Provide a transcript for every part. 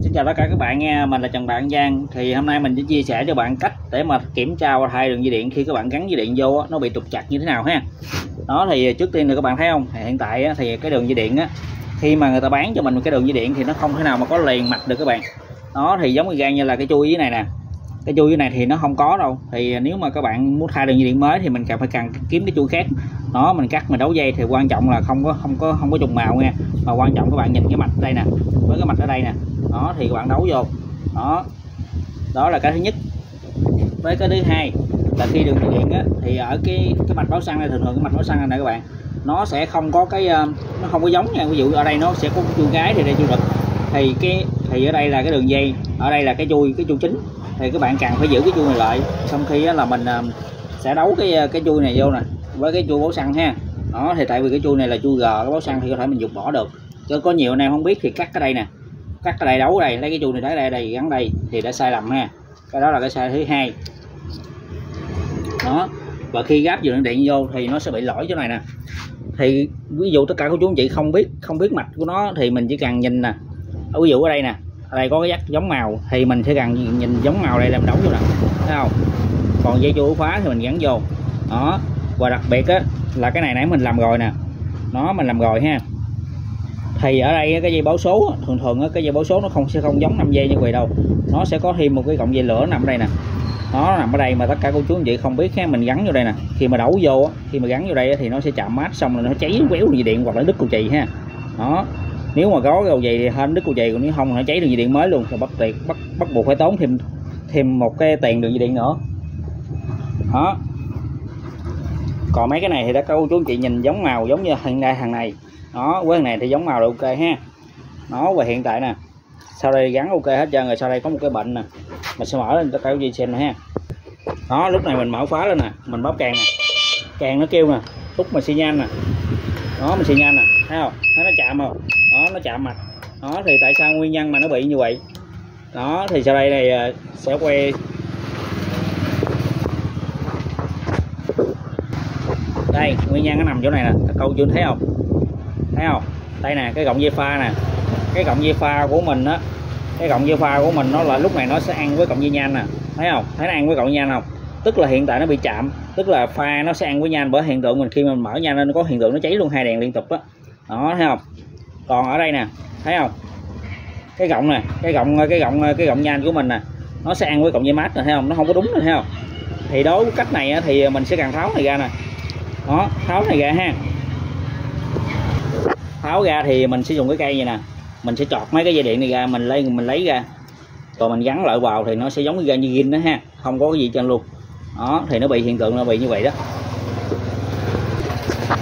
Xin chào tất cả các bạn nha, mình là Trần Bạn Giang. Thì hôm nay mình sẽ chia sẻ cho bạn cách để mà kiểm tra và thay đường dây điện khi các bạn gắn dây điện vô nó bị trục chặt như thế nào ha. Đó thì trước tiên là các bạn thấy không, hiện tại thì cái đường dây điện á khi mà người ta bán cho mình cái đường dây điện thì nó không thể nào mà có liền mạch được các bạn. Đó thì giống như gan như là cái chui dưới này nè cái chui này thì nó không có đâu. Thì nếu mà các bạn muốn thay đường dây điện mới thì mình cần phải cần kiếm cái chui khác. Nó mình cắt mình đấu dây thì quan trọng là không có không có không có trùng màu nha. Mà quan trọng các bạn nhìn cái mạch đây nè với cái mạch ở đây nè. Đó thì các bạn đấu vô. Đó. Đó là cái thứ nhất. Với cái thứ hai là khi đường dây điện á, thì ở cái cái mạch báo xăng này thường thường cái mạch báo xăng này nè các bạn nó sẽ không có cái ờ, nó không có giống nha. Ví dụ ở đây nó sẽ có chui cái thì đây chui đực thì cái thì ở đây là cái đường dây ở đây là cái chui cái chui chính thì các bạn cần phải giữ cái chui này lại. Xong khi là mình à, sẽ đấu cái à, cái chui này vô nè, với cái chui báo xăng ha. Đó, thì tại vì cái chui này là chui g, cái báo xăng thì có thể mình dục bỏ được. Chứ có nhiều anh em không biết thì cắt cái đây nè. Cắt cái đây đấu đây, lấy cái chui này đá đây đây, gắn đây, thì đã sai lầm ha. Cái đó là cái sai thứ hai. Đó, và khi gáp dòng điện vô thì nó sẽ bị lỗi chỗ này nè. Thì ví dụ tất cả các chú anh chị không biết không biết mạch của nó thì mình chỉ cần nhìn nè. Ví dụ ở đây nè ở đây có cái dắt giống màu, thì mình sẽ cần nhìn giống màu đây làm đấu vô nè. Thấy không? Còn dây chu khóa thì mình gắn vô. Đó. Và đặc biệt á, là cái này nãy mình làm rồi nè. Nó mình làm rồi ha. Thì ở đây cái dây báo số thường thường cái dây báo số nó không, sẽ không giống 5 dây như vậy đâu. Nó sẽ có thêm một cái cọng dây lửa nằm ở đây nè. Nó nằm ở đây mà tất cả cô chú anh chị không biết ha, mình gắn vô đây nè. Khi mà đấu vô khi mà gắn vô đây thì nó sẽ chạm mát xong rồi nó cháy quéo dây điện hoặc là đứt cầu chì ha. Đó nếu mà có cái cầu dày thì hên đứt cầu dày, còn nếu không nó cháy đường dây điện mới luôn. Thì bắt tiền bắt bắt buộc phải tốn thêm thêm một cái tiền đường dây điện nữa. Đó. Còn mấy cái này thì đã câu chú anh chị nhìn giống màu, giống như hiện đây hàng này. Đó với này thì giống màu là ok ha. Nó và hiện tại nè, sau đây gắn ok hết trơn rồi, sau đây có một cái bệnh nè. Mình sẽ mở lên cho các gì xem nè ha. Đó, lúc này mình mở khóa lên nè, mình bóp càng nè. Càng nó kêu nè, lúc mà xi nhan nè. Đó mình xi nhan nè, thấy không? Thấy nó chạm không? Đó, nó chạm mặt. Đó, thì tại sao nguyên nhân mà nó bị như vậy? Đó, thì sau đây này à, sẽ quay. Đây, nguyên nhân nó nằm chỗ này nè. Các câu chưa thấy không? Thấy không? Đây nè, cái gọng dây pha nè. Cái gọng dây pha của mình á, cái gọng dây pha của mình nó là lúc này nó sẽ ăn với cọng dây nhanh nè. Thấy không? Thấy nó ăn với cọng nhanh không? Tức là hiện tại nó bị chạm. Tức là pha nó sẽ ăn với nhanh bởi hiện tượng mình, khi mình mở nhanh lên nó có hiện tượng nó cháy luôn hai đèn liên tục á. Đó. đó, thấy không? Còn ở đây nè, thấy không? Cái gọng nè cái gọng cái gọng cái gọng nhanh của mình nè, nó sẽ ăn với cộng dây mát nè, thấy không? Nó không có đúng nè, thấy không? Thì đối với cách này thì mình sẽ cần tháo này ra nè. Đó, tháo này ra ha. Tháo ra thì mình sẽ dùng cái cây này nè, mình sẽ chọt mấy cái dây điện này ra, mình lấy mình lấy ra. Rồi mình gắn lại vào thì nó sẽ giống như như ghim đó ha, không có cái gì trên luôn. Đó, thì nó bị hiện tượng nó bị như vậy đó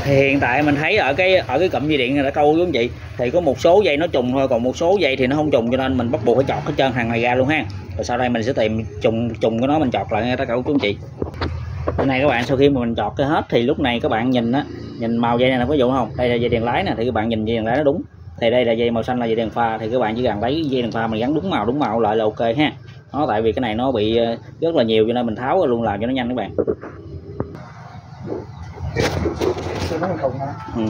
thì hiện tại mình thấy ở cái ở cái cụm dây điện này đã câu đúng chị thì có một số dây nó trùng thôi, còn một số dây thì nó không trùng, cho nên mình bắt buộc phải chọt cái chân hàng này ra luôn ha. Rồi sau đây mình sẽ tìm trùng trùng của nó mình chọt lại tất cả quý anh chị. Bên này các bạn, sau khi mà mình chọt cái hết, thì lúc này các bạn nhìn á, nhìn màu dây này là có dụng không? Đây là dây đèn lái nè, thì các bạn nhìn dây đèn lái nó đúng. Thì đây là dây màu xanh là dây đèn pha, thì các bạn chỉ cần lấy dây đèn pha mình gắn đúng màu đúng màu lại là ok ha. Nó tại vì cái này nó bị ờ, rất là nhiều, cho nên mình tháo luôn làm cho nó nhanh các bạn ừ.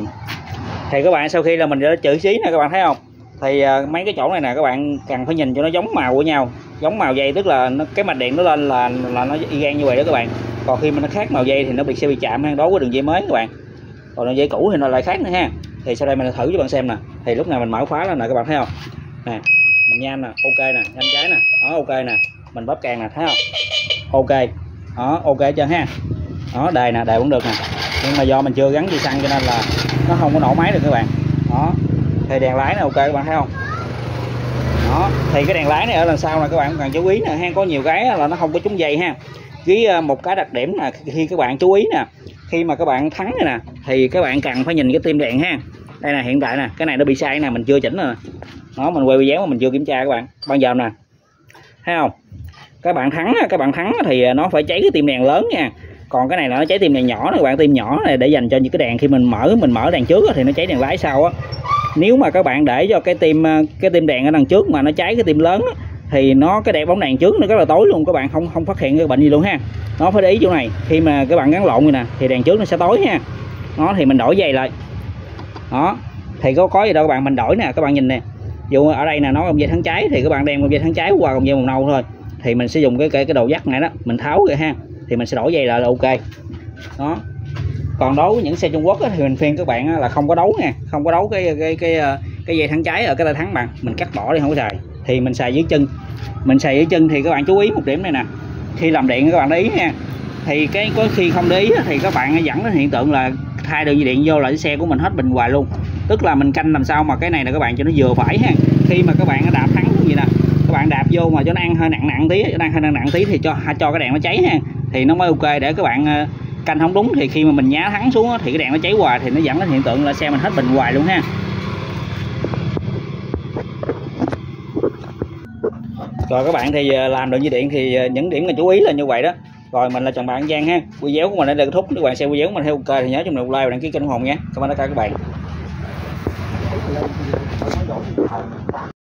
thì các bạn sau khi là mình đã chữ xí nè các bạn thấy không? Thì uh, mấy cái chỗ này nè các bạn cần phải nhìn cho nó giống màu của nhau. Giống màu dây tức là nó, cái mạch điện nó lên là là nó y gan như vậy đó các bạn. Còn khi mà nó khác màu dây thì nó bị sẽ bị chạm hang đối với đường dây mới các bạn. Còn đường dây cũ thì nó lại khác nữa ha. Thì sau đây mình thử cho bạn xem nè. Thì lúc này mình mở khóa lên nè các bạn thấy không? Nè mình nhanh nè ok nè nhanh cái nè đó ok nè. Mình bóp càng nè thấy không? Ok đó ok chưa ha? Đó đề nè đề cũng được nè nhưng mà do mình chưa gắn dây xăng cho nên là nó không có nổ máy được các bạn. Đó. Thì đèn lái này ok các bạn thấy không? Đó. Thì cái đèn lái này ở lần sau này các bạn cần chú ý nè, ha, có nhiều cái là nó không có trúng dây ha. Với ờ, một cái đặc điểm là khi các bạn chú ý nè, khi mà các bạn thắng này nè, thì các bạn cần phải nhìn cái tim đèn ha. Đây là hiện tại nè, cái này nó bị sai nè, mình chưa chỉnh nè. Nó mình quay video mà mình chưa kiểm tra các bạn. Ban giờ nè? Thấy không? Các bạn thắng các bạn thắng thì ờ, nó phải cháy cái tim đèn lớn nha còn cái này là nó cháy tim đèn nhỏ các bạn tim nhỏ này để dành cho những cái đèn khi mình mở mình mở đèn trước thì nó cháy đèn lái sau á. Nếu mà các bạn để cho cái tim ờ, cái tim đèn ở đằng trước mà nó cháy cái tim lớn á, thì nó cái đèn bóng đèn trước nó rất là tối luôn các bạn không không phát hiện cái bệnh gì luôn ha. Nó phải để ý chỗ này khi mà các bạn gắn lộn rồi nè thì đèn trước nó sẽ tối nha nó thì mình đổi dây lại. Đó thì có có gì đâu các bạn mình đổi nè các bạn nhìn nè. Dù ở đây là nó con dây thắng cháy thì các bạn đem con dây thắng cháy qua con dây màu nâu thôi. Thì mình sẽ dùng cái cái, cái đầu dắt này đó mình tháo rồi ha thì mình sẽ đổi dây lại là ok. Đó. Còn đối với những xe Trung Quốc á, thì mình khuyên các bạn á, là không có đấu nha không có đấu cái cái cái cái, cái dây thắng cháy ở cái tay thắng bằng. Mình cắt bỏ đi không có xài. Thì mình xài dưới chân. Mình xài dưới chân thì các bạn chú ý một điểm này nè. Khi làm điện các bạn để ý nha. Thì cái có khi không để ý thì các bạn dẫn đến hiện tượng là thay đường dây điện vô là cái xe của mình hết bình hoài luôn. Tức là mình canh làm sao mà cái này là các bạn cho nó vừa phải ha. Khi mà các bạn đạp thắng như vậy nè các bạn đạp vô mà cho nó ăn hơi nặng nặng tí nó ăn hơi nặng nặng tí thì cho cho cái đèn nó cháy ha thì nó mới ok. Để các bạn ờ, canh không đúng thì khi mà mình nhá thắng xuống thì cái đèn nó cháy hoài thì nó dẫn đến hiện tượng là xe mình hết bình hoài luôn ha. Rồi các bạn thì ờ, làm được dây điện thì ờ, những điểm mình chú ý là như vậy đó. Rồi mình là chồng bạn Giang ha. Video của mình đã được thúc. Nếu các bạn xem video của mình theo ok thì nhớ cho mình một like và đăng ký kênh hồng nhé cảm ơn tất cả các bạn.